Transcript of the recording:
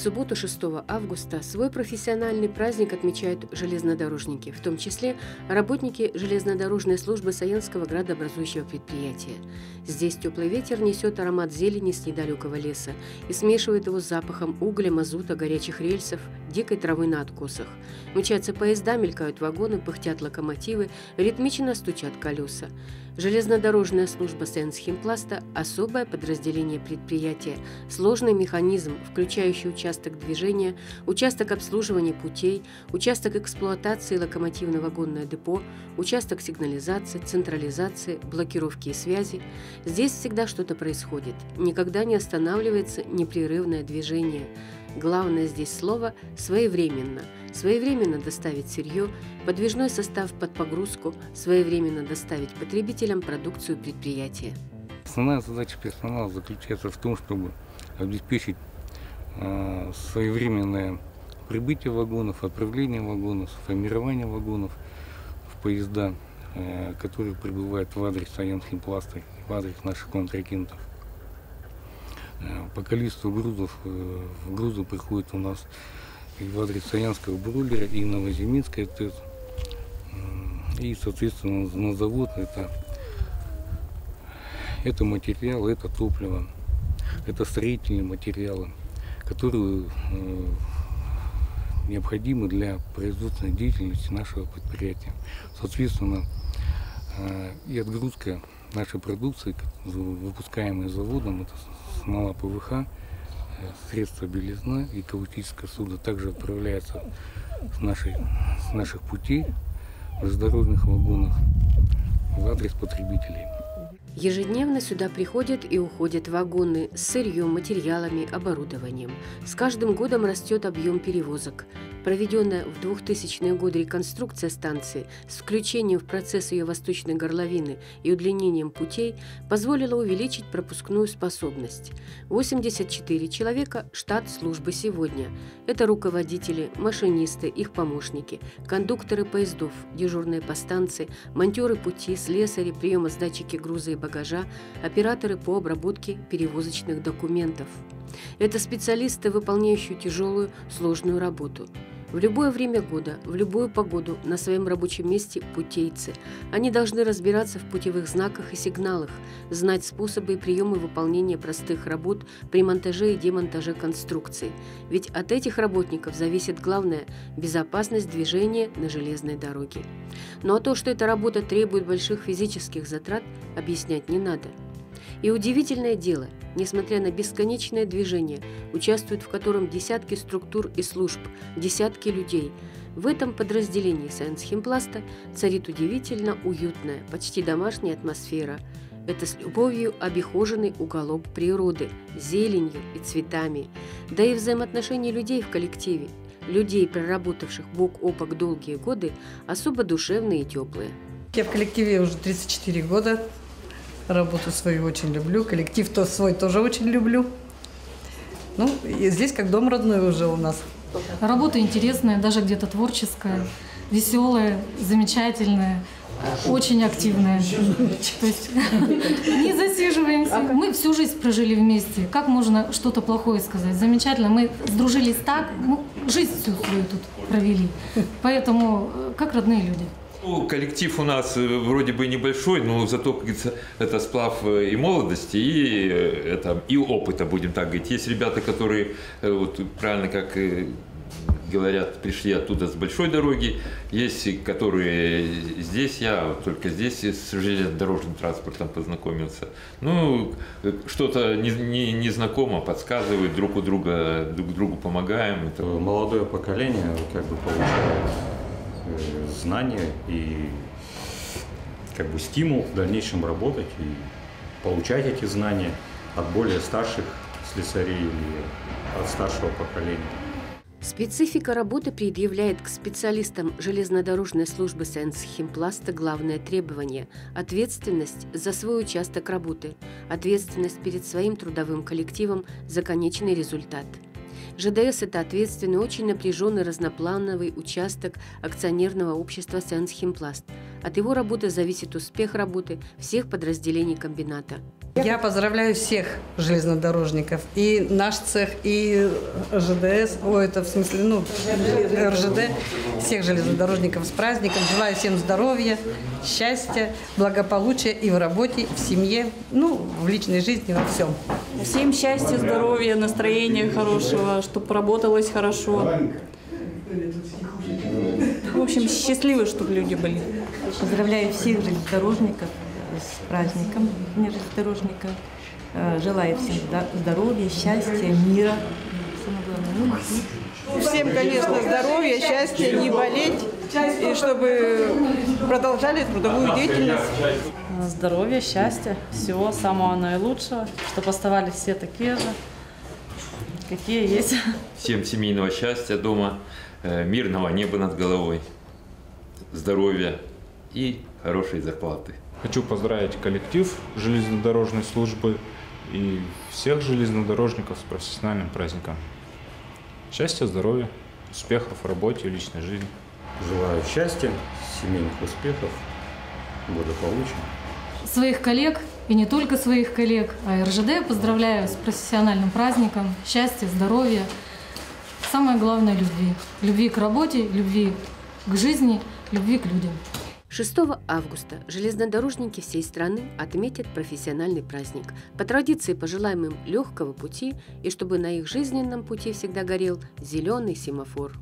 субботу 6 августа свой профессиональный праздник отмечают железнодорожники, в том числе работники железнодорожной службы Саянского градообразующего предприятия. Здесь теплый ветер несет аромат зелени с недалекого леса и смешивает его с запахом угля, мазута, горячих рельсов, дикой травы на откосах. Мчатся поезда, мелькают вагоны, пыхтят локомотивы, ритмично стучат колеса. Железнодорожная служба Сенсхимпласта – особое подразделение предприятия, сложный механизм, включающий участок движения, участок обслуживания путей, участок эксплуатации локомотивно-вагонное депо, участок сигнализации, централизации, блокировки и связи. Здесь всегда что-то происходит, никогда не останавливается непрерывное движение. Главное здесь слово «своевременно», своевременно доставить сырье, подвижной состав под погрузку, своевременно доставить потребителям продукцию предприятия. Основная задача персонала заключается в том, чтобы обеспечить э, своевременное прибытие вагонов, отправление вагонов, формирование вагонов в поезда, э, которые прибывают в адрес Саянхимпласта, в адрес наших контрагентов. Э, по количеству грузов, э, грузы приходят у нас и адрес Саянского брулера, и Новоземинская ТЭЦ. И, соответственно, на завод это, это материал, это топливо, это строительные материалы, которые э, необходимы для производственной деятельности нашего предприятия. Соответственно, э, и отгрузка нашей продукции, выпускаемой заводом, это смола ПВХ, средства белизна и каутическое судно также отправляется с, нашей, с наших путей в железнодорожных вагонах в адрес потребителей. Ежедневно сюда приходят и уходят вагоны с сырьем, материалами, оборудованием. С каждым годом растет объем перевозок. Проведенная в 2000-е годы реконструкция станции с включением в процесс ее восточной горловины и удлинением путей позволила увеличить пропускную способность. 84 человека – штат службы сегодня. Это руководители, машинисты, их помощники, кондукторы поездов, дежурные по станции, монтеры пути, слесари, приемосдатчики груза и багажа, операторы по обработке перевозочных документов. Это специалисты, выполняющие тяжелую, сложную работу. В любое время года, в любую погоду на своем рабочем месте путейцы. Они должны разбираться в путевых знаках и сигналах, знать способы и приемы выполнения простых работ при монтаже и демонтаже конструкций. Ведь от этих работников зависит главное – безопасность движения на железной дороге. Ну а то, что эта работа требует больших физических затрат, объяснять не надо. И удивительное дело, несмотря на бесконечное движение, участвуют в котором десятки структур и служб, десятки людей. В этом подразделении Саянскхимпласта царит удивительно уютная, почти домашняя атмосфера. Это с любовью обихоженный уголок природы, зеленью и цветами. Да и взаимоотношения людей в коллективе, людей, проработавших бок о бок долгие годы, особо душевные и теплые. Я в коллективе уже 34 года. Работу свою очень люблю. Коллектив то свой тоже очень люблю. Ну, и здесь как дом родной уже у нас. Работа интересная, даже где-то творческая, веселая, замечательная, очень активная. То есть не засиживаемся. Мы всю жизнь прожили вместе. Как можно что-то плохое сказать? Замечательно. Мы сдружились так, ну, жизнь всю свою тут провели. Поэтому э, как родные люди. Ну, коллектив у нас э, вроде бы небольшой, но зато, это сплав э, и молодости, и, э, это, и опыта, будем так говорить. Есть ребята, которые, вот правильно как говорят, пришли оттуда с большой дороги, есть, которые здесь, я вот только здесь с железнодорожным транспортом познакомился. Ну, что-то незнакомо, не, не знакомо, подсказывают, друг у друга, друг другу помогаем. Это... Молодое поколение как бы получает Э, знания и как бы стимул в дальнейшем работать и получать эти знания от более старших слесарей или от старшего поколения. Специфика работы предъявляет к специалистам железнодорожной службы Сенсхимпласта главное требование – ответственность за свой участок работы, ответственность перед своим трудовым коллективом за конечный результат – ЖДС – это ответственный, очень напряженный разноплановый участок акционерного общества «Сенсхимпласт». От его работы зависит успех работы всех подразделений комбината – Я поздравляю всех железнодорожников, и наш цех, и ЖДС, о, это в смысле, ну, РЖД, всех железнодорожников с праздником. Желаю всем здоровья, счастья, благополучия и в работе, и в семье, ну, в личной жизни, во всем. Всем счастья, здоровья, настроения хорошего, чтобы работалось хорошо. В общем, счастливы, чтобы люди были. Поздравляю всех железнодорожников с праздником Дня железнодорожника. Э, Желаю всем здоровья, счастья, мира. Самое главное. Ну, Всем, конечно, здоровья, счастья, не болеть, и чтобы продолжали трудовую деятельность. Здоровья, счастья, всего самого наилучшего, чтобы оставались все такие же, какие есть. Всем семейного счастья дома, э, мирного неба над головой, здоровья и хорошей зарплаты. Хочу поздравить коллектив железнодорожной службы и всех железнодорожников с профессиональным праздником. Счастья, здоровья, успехов в работе и личной жизни. Желаю счастья, семейных успехов, благополучия. Своих коллег, и не только своих коллег, а и РЖД поздравляю с профессиональным праздником. Счастья, здоровья. Самое главное – любви. Любви к работе, любви к жизни, любви к людям. 6 августа железнодорожники всей страны отметят профессиональный праздник. По традиции пожелаем им легкого пути и чтобы на их жизненном пути всегда горел зеленый семафор.